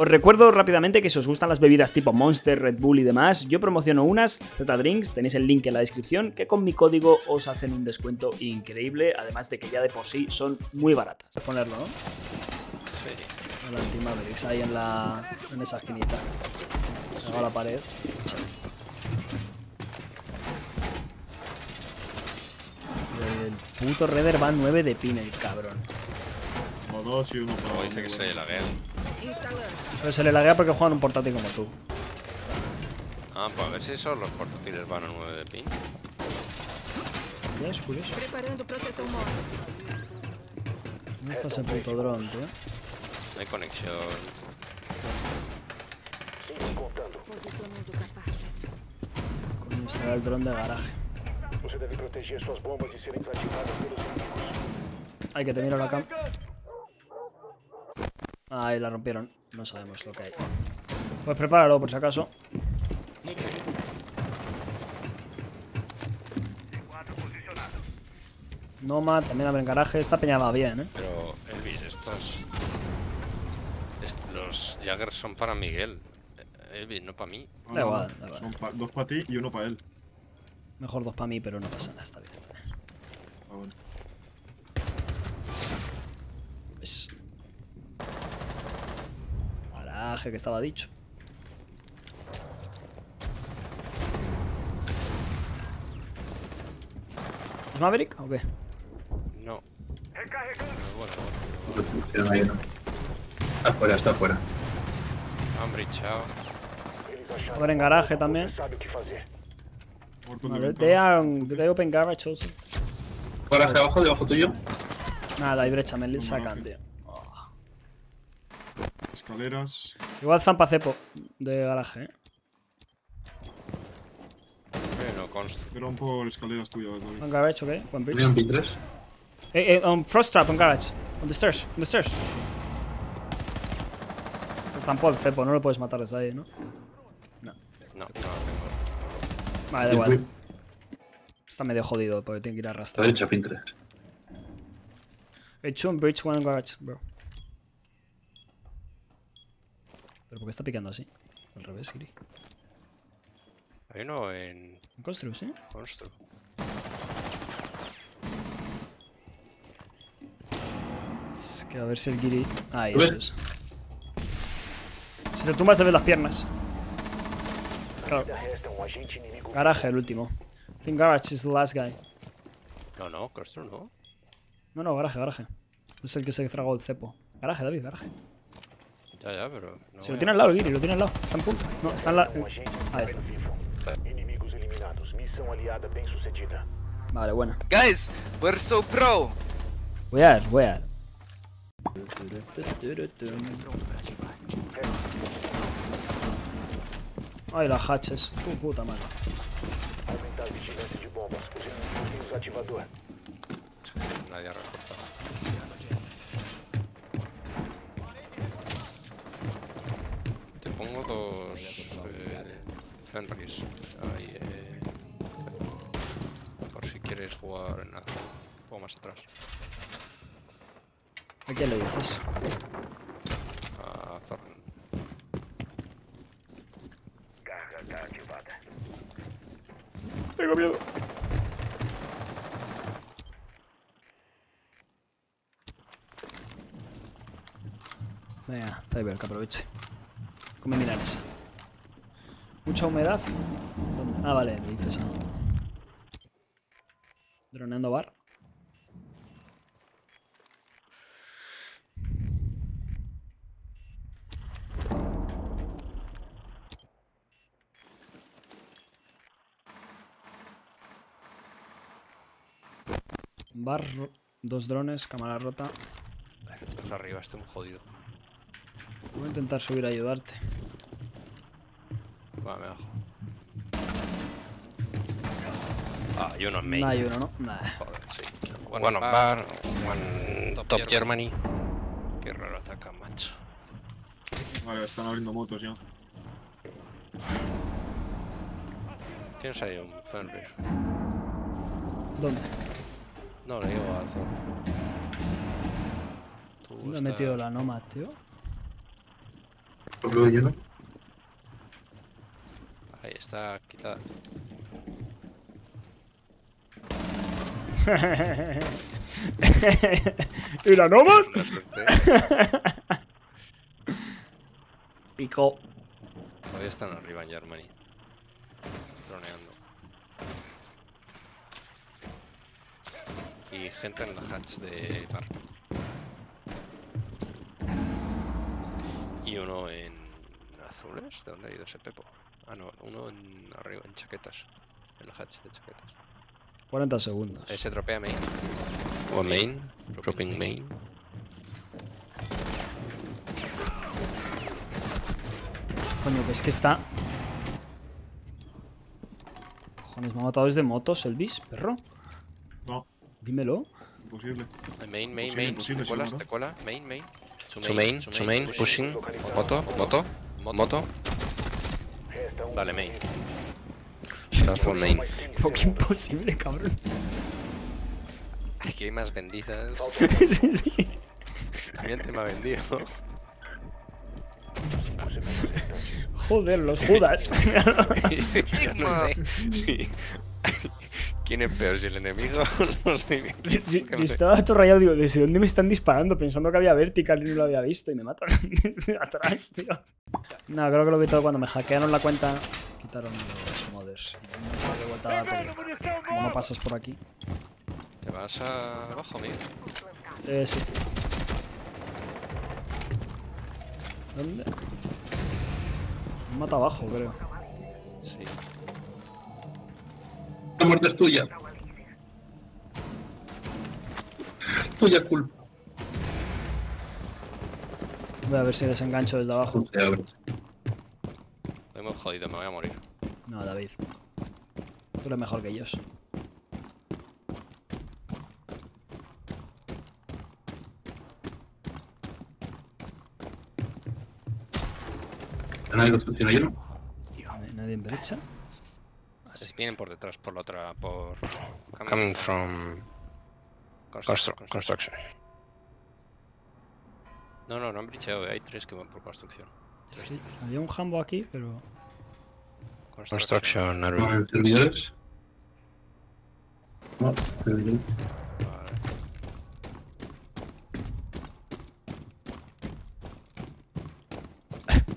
Os recuerdo rápidamente que si os gustan las bebidas tipo Monster, Red Bull y demás, yo promociono unas, Z Drinks, tenéis el link en la descripción, que con mi código os hacen un descuento increíble, además de que ya de por sí son muy baratas. A ponerlo, ¿no? Sí. El anti-Mavericks ahí en la. en esa esquinita. Pegado a la pared. El puto Redder va 9 de pin, el cabrón. O dos y uno para Como dice que se laguea. Pero se le laguea porque juegan un portátil como tú. Ah, pues a ver si esos los portátiles van a 9 de pin. Ya es curioso. Preparando. ¿Dónde está ese puto dron, tío? No hay conexión. Coño, estará el dron de garaje. Hay que te miro la cam. Ahí la rompieron. No sabemos lo que hay. Pues prepáralo por si acaso. Noma, también abre en garaje. Esta peña va bien, ¿eh? Pero, Elvis, estos. est- los Jaggers son para Miguel. Elvis, no para mí. Da no, igual, da igual. Son pa- dos para ti y uno para él. Mejor dos para mí, pero no pasa nada. Está bien, está bien. Ah, bueno. Pues... Garaje que estaba dicho. ¿Es Maverick o qué? No. Pero bueno, bueno. Está afuera, está afuera. Han brichado. Eles acharam Abre en garaje también. Vale, they are, they open garage also. Fuera hacia abajo, debajo tuyo. Nada, hay brecha, me le sacan, garaje. tío. Escaleras. Igual zampa cepo de garaje, eh. Eh, no consta. Dron por escaleras tuyas, David. On garage, ok. One bridge. Tenía un P3. Eh, eh, on frost trap on garage. On the stairs, on the stairs. Se zampó el cepo, no lo puedes matar desde ahí, ¿no? No, no la tengo. Vale, da igual. Está medio jodido porque tiene que ir a Está arrastrar. derecha, pin 3. He two on bridge, one on garage, bro. ¿Pero por qué está picando así? Al revés, Giri. Hay uno en En constru, ¿sí? Constru. Es que a ver si el Giri... Ahí, ¿Lo eso es. Si te tumbas te ves las piernas. Claro. Garage, el último. I think garage is the last guy. No, no, Constru no. No, no, garaje, garaje. Es el que se tragó el cepo. Garaje, David, garaje. Ya, ya, pero. No Si lo voy tiene a- al lado, Giri, lo tiene al lado. Está en punto. No, está en la... Agente Ahí está. Vale, buena. Guys, we're so pro. Where, where? Ay, las hatches. Tu puta madre. Aumentar a vigilância pongo dos. Eh, Fenris. Ahí, eh. Por si quieres jugar en algo. Un poco más atrás. ¿A quién le dices? A Thorn. Está. Tengo miedo. Venga, Cyber, que aproveche. Come milanes. Mucha humedad. Ah, vale, me dices. Droneando bar. Bar, dos drones, cámara rota. Dos arriba, estoy muy jodido. Voy a intentar subir a ayudarte. Va, me bajo. Ah, y uno en main. No hay uno, ¿no? Nah. Joder, sí. One, on bar, one top, Germany. Qué raro ataca, macho. Vale, están abriendo motos ya. Tienes ahí un Fenrir. ¿Dónde? No, le digo a. Tú ¿Dónde he metido la Nomad, tío? Lo veo yo, ¿no? Ahí está quitada. ¿Y la suerte. Pico. Todavía están arriba en Germany. Troneando. Y gente en la hatch de bar. Y uno en azules. ¿De dónde ha ido ese Pepo? Ah, no, uno en arriba, en chaquetas. En la hatch de chaquetas. 40 segundos. Ese tropea main. O main. Dropping main. Coño, que es que está. Cojones, me ha matado desde motos, Elvis, perro. No, Dímelo. imposible. Main, main, main. imposible, Te colas, te cola. Main, main. Su main, su main, pushing. Moto, moto, moto. Vale, main. Estás por main. Que imposible, cabrón. Aquí hay más vendidas. sí, sí. También te me ha vendido. Joder, los Judas. Yo no sé si... ¿Quién es peor, si el enemigo o los civiles? yo, estaba todo rayado, digo, ¿desde dónde me están disparando? Pensando que había vertical y no lo había visto y me matan desde atrás, tío. No, creo que lo vi todo cuando me hackearon la cuenta. Quitaron los modders. No de vuelta porque Como no pasas por aquí. Te vas a... abajo, Miguel. Eh, sí. ¿Dónde? Me mata abajo, creo. Muerte es tuya. Tuya culpa. Voy a ver si desengancho desde abajo. Te abres. Lo hemos jodido, me voy a morir. No, David. Tú eres mejor que ellos. Nadie construcción ahí, ¿no? Nadie- Nadie en brecha. Les vienen por detrás, por la otra, por... Coming from... Constru- construction. No, no, no han bricheado, eh, hay tres que van por construcción. Sí, había un jambo aquí, pero. Construction, No, en servidores. No, servidores. Vale.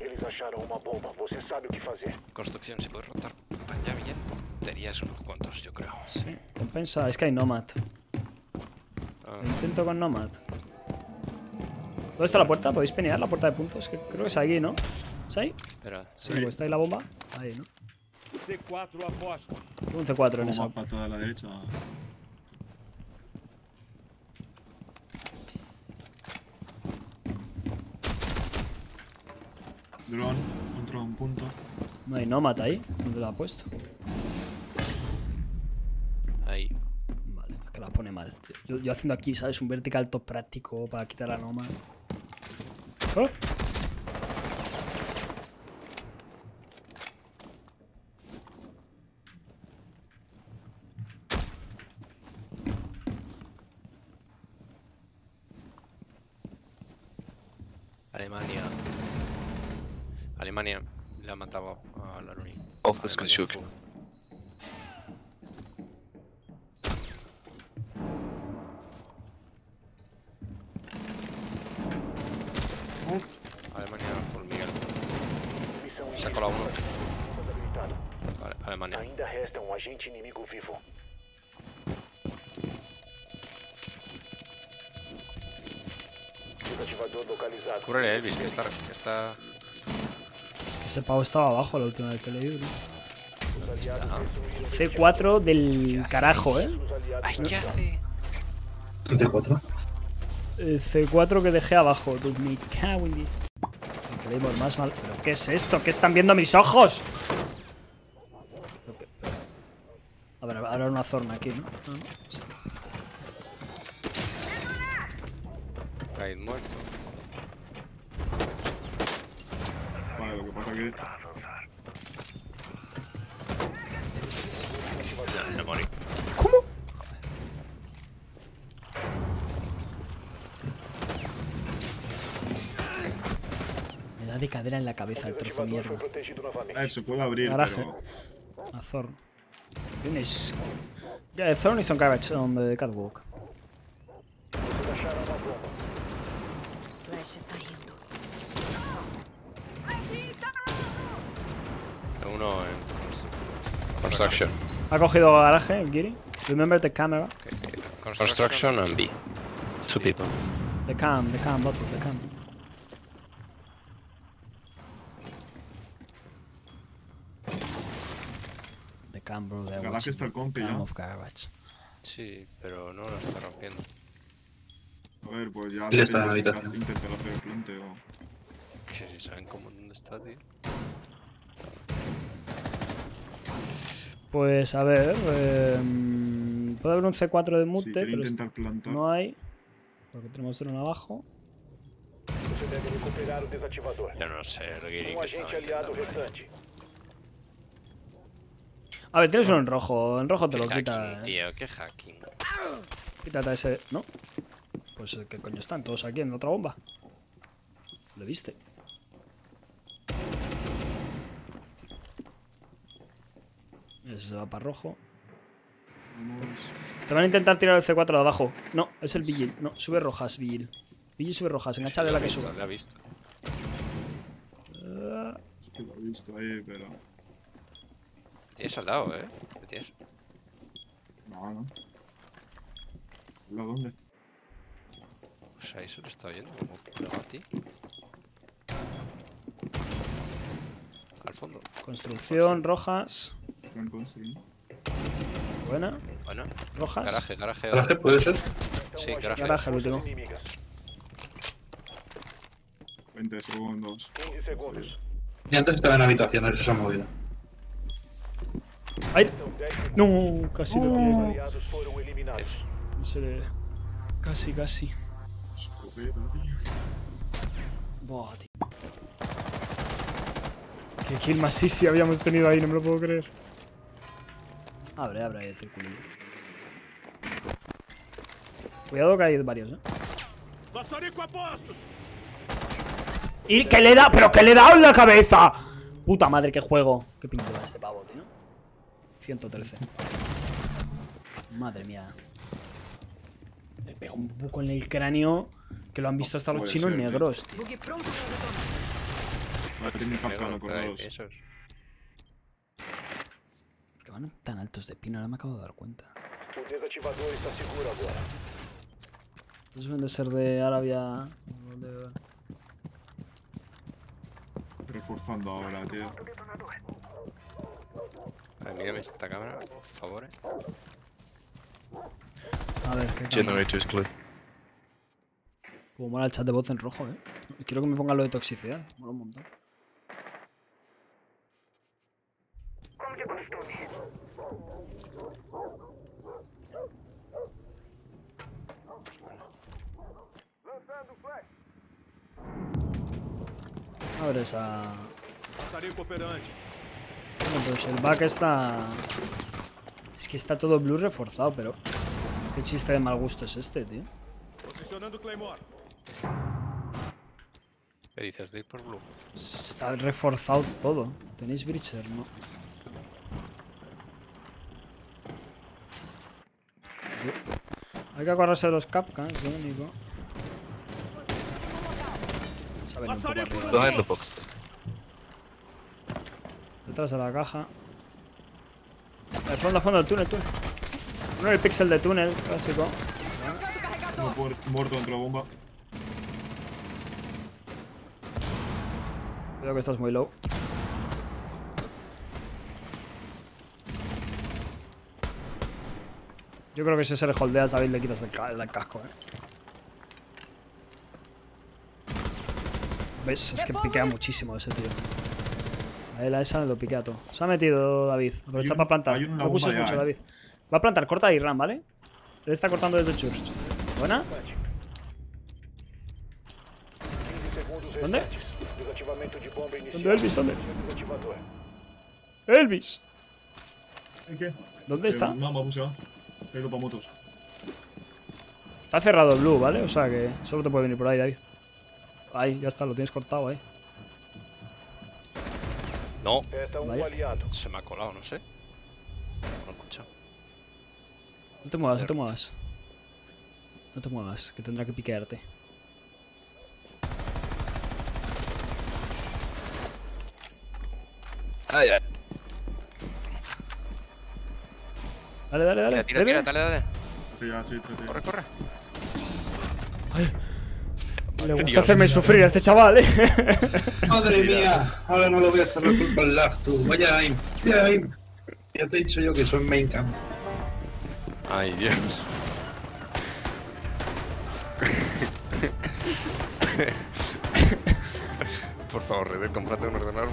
Eles acharam uma bomba. Você sabe o que fazer. Construcción, si puedes rotar para allá bien, tenías unos cuantos, yo creo. Sí. Compensa. Es que hay Nomad. Ah, intento con Nomad. ¿Dónde está la puerta? ¿Podéis penear la puerta de puntos? Que creo que es aquí, ¿no? ¿Es ahí? espera, Sí, pues está ahí la bomba. Ahí, ¿no? C4 aposta. Tengo un C4 en esa. Como patada a la derecha. Drone contra un punto. No hay Nomad ahí. ¿Dónde la ha puesto? ahí. Vale, es que la pone mal. tío. Yo, yo haciendo aquí, ¿sabes? Un vertical top práctico para quitar la Nomad. ¡Oh! Alemania. Alemania le ha matado a la Luni. Office construction. Alemania por Miguel. Colado uno. habilitada. Vale, Alemania. Ainda resta um agente inimigo vivo. Desativador localizado. Cúrele a Elvis, que está, que está... Ese pavo estaba abajo la última vez que Ah. destruíram C4 del carajo, ¿eh? Ay, ¿qué hace? Entre cuatro. El C4 que dejé abajo, dude, me cago en diez. El Claymore más mal. ¿Pero qué es esto? ¿Qué están viendo mis ojos? A ver, ahora una zona aquí, ¿no? No, no. Sí. Raid muerto. No morí. ¿Cómo? Me da de picadera en la cabeza, el trozo mierda. A ver, se puede abrir, Garaje. pero... A Thor. Finish. Yeah, Thorn is on garage on the catwalk. Uno en constru- construction. Ha cogido garaje, el Giri. Remember the camera. Construction and B. Two people. The cam, the cam, bottle, the cam. The cam, bro. The Garaje está el compi cam ya. of garage. Sí, pero no lo está rompiendo. A ver, pues ya... Él está en la habitación. Intentar hacer el plante o... Que si saben cómo dónde está, tío. Pues a ver. em, puede haber un C4 de mute, pero intentar plantar... no hay. Porque tenemos uno abajo. Você deve recuperar o desativador. Sé, Um que restante. A ver, tienes uno en rojo. En rojo te Qué lo quita. hacking, eh. tío, qué hacking. Quítate ese. ¿No? Pues eh, qué coño están todos aquí en otra bomba. ¿Lo viste? Ese se va para rojo. Vamos... Te van a intentar tirar el C4 de abajo. No, es el Vigil. No, sube rojas, Vigil. Vigil sube rojas, enganchale Sí, la lo que ha visto, sube. lo ha visto. Es que lo he visto ahí, pero... Tienes al lado, eh. ¿Qué tienes? No, no. ¿Lo dónde? Pues ahí se lo está viendo, como a ti. Al fondo. construcción, rojas. Buena. Bueno, Rojas. garaje, garaje. Garaje puede ser. Sí, garaje. Garaje, el último. forças inimigas. 20 segundos. 15 segundos. Y antes estaba en habitaciones, eso se ha movido. ¡Ay! São 10 segundos. No, casi lo tiene. F. No se le- Casi, casi. Escopeta, tío. Buah, tío. Qué kill más easy habíamos tenido ahí, no me lo puedo creer. Abre, abre ahí el circulillo. Cuidado que hay varios, eh. ¡Y que le da! ¡Pero que le he dado en la cabeza! Puta madre, qué juego. Qué pintura este pavo, tío. 113. Madre mía. Le pega un buco en el cráneo que lo han visto hasta los chinos ser, tío. negros, tío. Bug pronto para detonar. Va a tener capcano Negro, pero hay acordados. esos. Que van tan altos de pino, ahora me acabo de dar cuenta. Está seguro. Estos suelen de ser de Arabia. de- Reforzando ahora, tío. A ver, mírame esta cámara, por favor, eh. A ver, qué cámara. Generator is blue. Como mola el chat de voz en rojo, eh. Quiero que me pongan lo de toxicidad. Mola un montón. Abre esa. Bueno, pues el back está. Es que está todo blue reforzado, pero. Qué chiste de mal gusto es este, tío. ¿Qué dices de ir por blue? Está reforzado todo. ¿Tenéis Breacher? No. Hay que acordarse de los Capcans, lo único. Se ha venido un poco arriba. Behind the box. Detrás de la caja. Al fondo, al fondo del túnel, túnel. Uno el pixel de túnel, clásico. Uno muerto dentro de la bomba. Cuidado que estás muy low. Yo creo que si se le holdeas, David, le quitas el, ca- el casco, eh. ¿Ves? Es que piquea muchísimo ese tío. A él a esa lo piquea todo. Se ha metido David. Aprovecha para plantar. No abuses ya, mucho, eh. David. Va a plantar, corta y ram, ¿vale? Él está cortando desde Church. ¿Buena? 15 segundos ¿Dónde? ¿Dónde Elvis? ¿Dónde? ¡Elvis! ¿En qué? ¿Dónde está? No, vamos ya. Pero para motos. Está cerrado el blue, ¿vale? O sea que solo te puede venir por ahí, David. Ahí, ya está, lo tienes cortado ahí. No, Vaya. aliado. se me ha colado, no sé. No lo he escuchado. No te muevas, no te muevas. No te muevas, que tendrá que piquearte. Ay, ay. Dale, dale, dale. Tira, tira, tira, dale, dale. Sí. Corre, corre. Le gusta Dios. hacerme sufrir a este chaval, eh. Madre mía, ahora no lo voy a hacer culpa al lag, tú. Vaya aim, vaya aim. Ya te he dicho yo que soy main cam. Ay, Dios. Por favor, Red, cómprate un ordenador.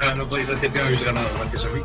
Ahora no podéis decir que no habéis ganado, gracias a mí.